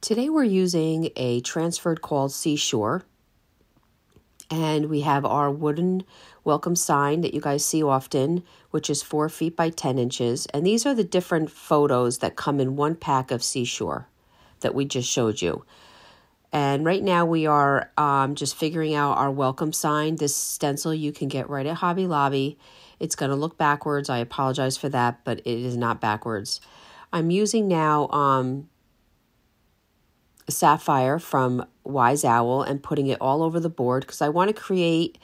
Today we're using a transferred called Seashore. And we have our wooden welcome sign that you guys see often, which is four feet by 10 inches. And these are the different photos that come in one pack of Seashore that we just showed you. And right now we are um, just figuring out our welcome sign. This stencil you can get right at Hobby Lobby. It's going to look backwards. I apologize for that, but it is not backwards. I'm using now um, sapphire from Wise Owl and putting it all over the board because I want to create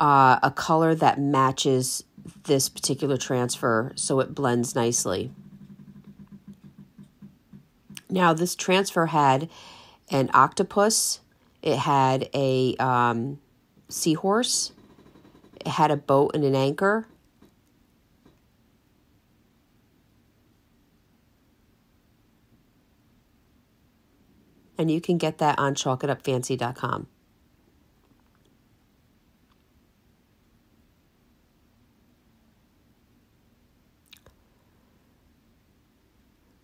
uh, a color that matches this particular transfer so it blends nicely. Now, this transfer had an octopus, it had a um, seahorse, it had a boat and an anchor. And you can get that on chalkitupfancy.com.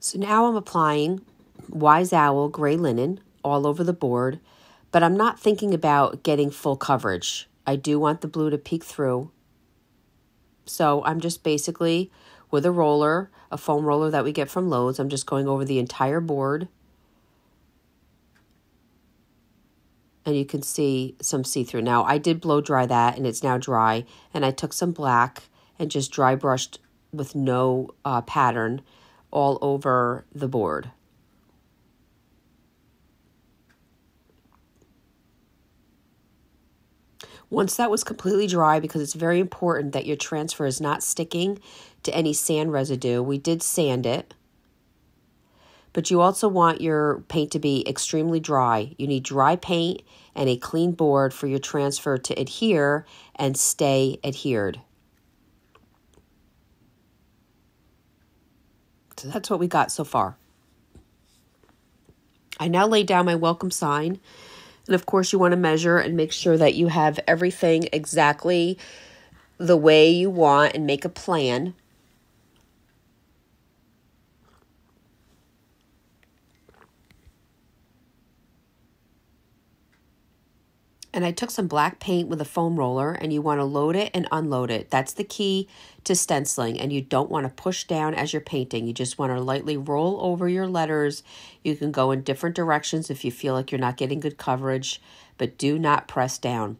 So now I'm applying Wise Owl Gray Linen all over the board, but I'm not thinking about getting full coverage. I do want the blue to peek through. So I'm just basically with a roller, a foam roller that we get from Lowe's, I'm just going over the entire board. And you can see some see-through. Now I did blow dry that and it's now dry. And I took some black and just dry brushed with no uh, pattern all over the board. Once that was completely dry, because it's very important that your transfer is not sticking to any sand residue, we did sand it. But you also want your paint to be extremely dry. You need dry paint and a clean board for your transfer to adhere and stay adhered. So that's what we got so far. I now laid down my welcome sign and of course, you want to measure and make sure that you have everything exactly the way you want and make a plan. And I took some black paint with a foam roller and you want to load it and unload it. That's the key to stenciling and you don't want to push down as you're painting. You just want to lightly roll over your letters. You can go in different directions if you feel like you're not getting good coverage, but do not press down.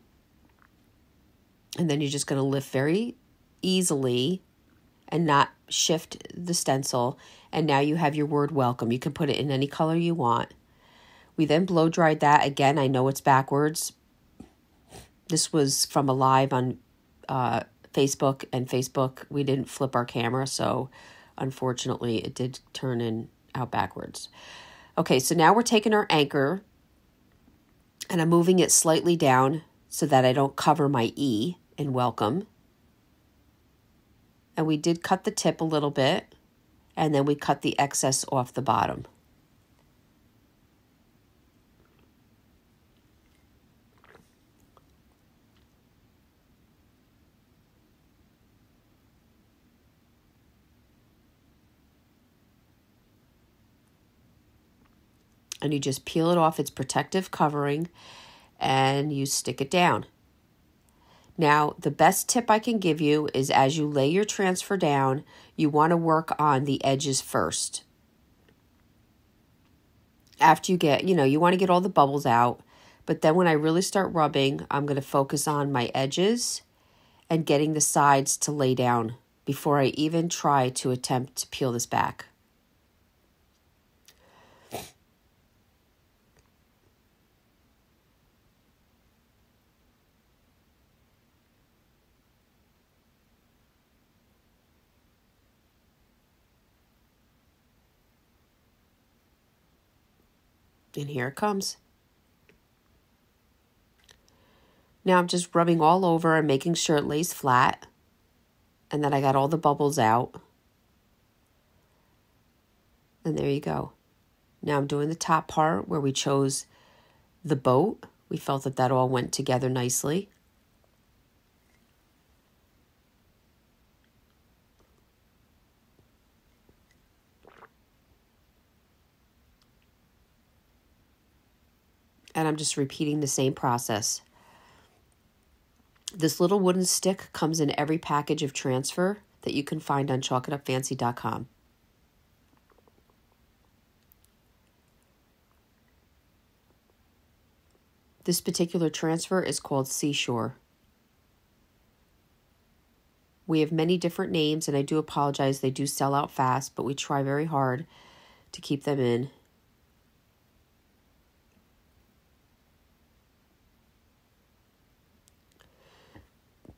And then you're just going to lift very easily and not shift the stencil. And now you have your word welcome. You can put it in any color you want. We then blow dried that. Again, I know it's backwards, this was from a live on uh, Facebook, and Facebook, we didn't flip our camera, so unfortunately it did turn in out backwards. Okay, so now we're taking our anchor and I'm moving it slightly down so that I don't cover my E in welcome. And we did cut the tip a little bit, and then we cut the excess off the bottom. And you just peel it off its protective covering and you stick it down. Now, the best tip I can give you is as you lay your transfer down, you want to work on the edges first. After you get, you know, you want to get all the bubbles out, but then when I really start rubbing, I'm going to focus on my edges and getting the sides to lay down before I even try to attempt to peel this back. And here it comes. Now I'm just rubbing all over and making sure it lays flat. And then I got all the bubbles out. And there you go. Now I'm doing the top part where we chose the boat. We felt that that all went together nicely. And I'm just repeating the same process. This little wooden stick comes in every package of transfer that you can find on chalkitupfancy.com. This particular transfer is called Seashore. We have many different names, and I do apologize. They do sell out fast, but we try very hard to keep them in.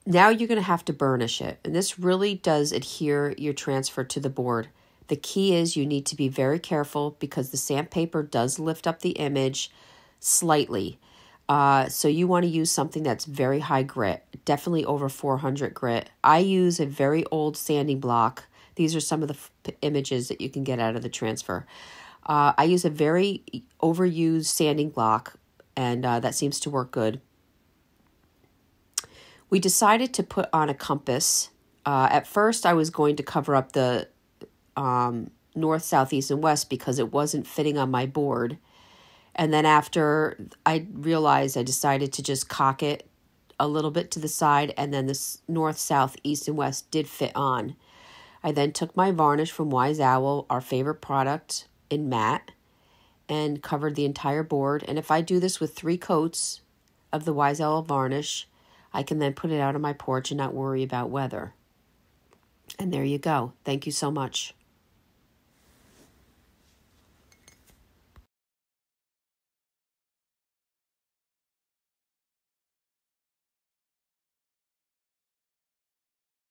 Now you're going to have to burnish it, and this really does adhere your transfer to the board. The key is you need to be very careful because the sandpaper does lift up the image slightly. Uh, so you want to use something that's very high grit, definitely over 400 grit. I use a very old sanding block. These are some of the images that you can get out of the transfer. Uh, I use a very overused sanding block, and uh, that seems to work good. We decided to put on a compass. Uh, at first, I was going to cover up the um, north, south, east, and west because it wasn't fitting on my board. And then after I realized, I decided to just cock it a little bit to the side, and then this north, south, east, and west did fit on. I then took my varnish from Wise Owl, our favorite product in matte, and covered the entire board. And if I do this with three coats of the Wise Owl varnish, I can then put it out on my porch and not worry about weather. And there you go. Thank you so much.